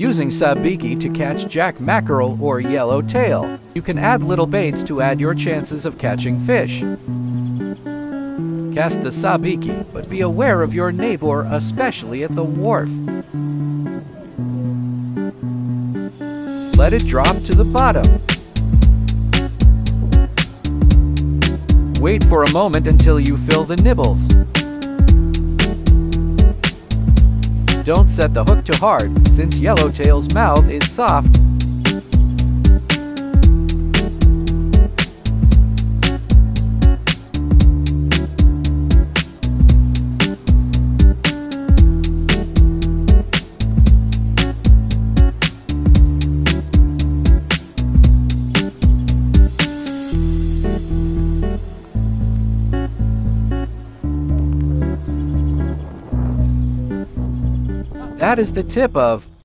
Using sabiki to catch jack mackerel or yellowtail, you can add little baits to add your chances of catching fish. Cast the sabiki, but be aware of your neighbor, especially at the wharf. Let it drop to the bottom. Wait for a moment until you fill the nibbles. Don't set the hook too hard, since Yellowtail's mouth is soft. That is the tip of